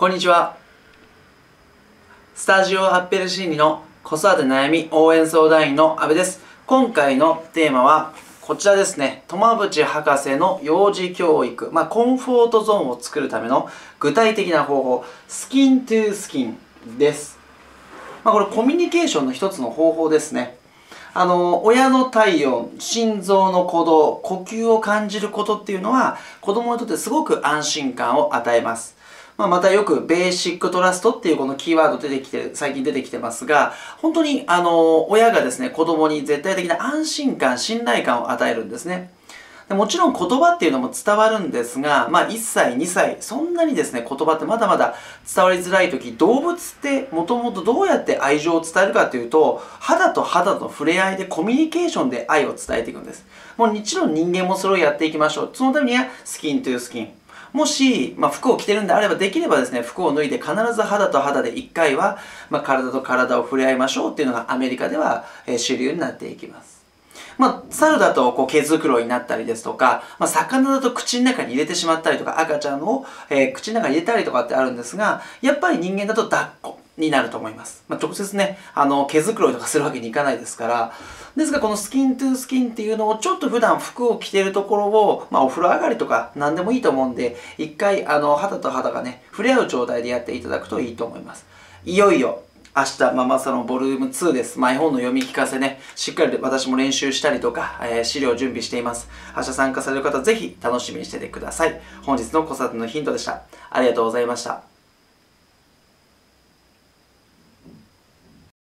こんにちは。スタジオアッペルシーニの子育て悩み応援相談員の阿部です。今回のテーマはこちらですね。友淵博士の幼児教育、まあ、コンフォートゾーンを作るための具体的な方法、スキントゥースキンです。まあ、これコミュニケーションの一つの方法ですね。あの、親の体温、心臓の鼓動、呼吸を感じることっていうのは、子供にとってすごく安心感を与えます。まあ、またよくベーシックトラストっていうこのキーワード出てきて、最近出てきてますが、本当にあの、親がですね、子供に絶対的な安心感、信頼感を与えるんですね。もちろん言葉っていうのも伝わるんですが、まあ1歳、2歳、そんなにですね、言葉ってまだまだ伝わりづらい時、動物ってもともとどうやって愛情を伝えるかというと、肌と肌の触れ合いでコミュニケーションで愛を伝えていくんです。もうもちろん人間もそれをやっていきましょう。そのためにはスキントゥースキン。もし、まあ、服を着てるんであれば、できればですね、服を脱いで必ず肌と肌で一回は、まあ、体と体を触れ合いましょうっていうのがアメリカでは、えー、主流になっていきます。まあ、猿だとこう毛づくろいになったりですとか、まあ、魚だと口の中に入れてしまったりとか、赤ちゃんを、えー、口の中に入れたりとかってあるんですが、やっぱり人間だと抱っこ。になると思います。まあ、直接ね、あの、毛づくろいとかするわけにいかないですから、ですがこのスキントゥースキンっていうのをちょっと普段服を着てるところを、まあ、お風呂上がりとか何でもいいと思うんで、一回あの肌と肌がね、触れ合う状態でやっていただくといいと思います。いよいよ明日、ママサロンボリューム2です。マイ本の読み聞かせね、しっかり私も練習したりとか、えー、資料準備しています。明日参加される方、ぜひ楽しみにしててください。本日の子育てのヒントでした。ありがとうございました。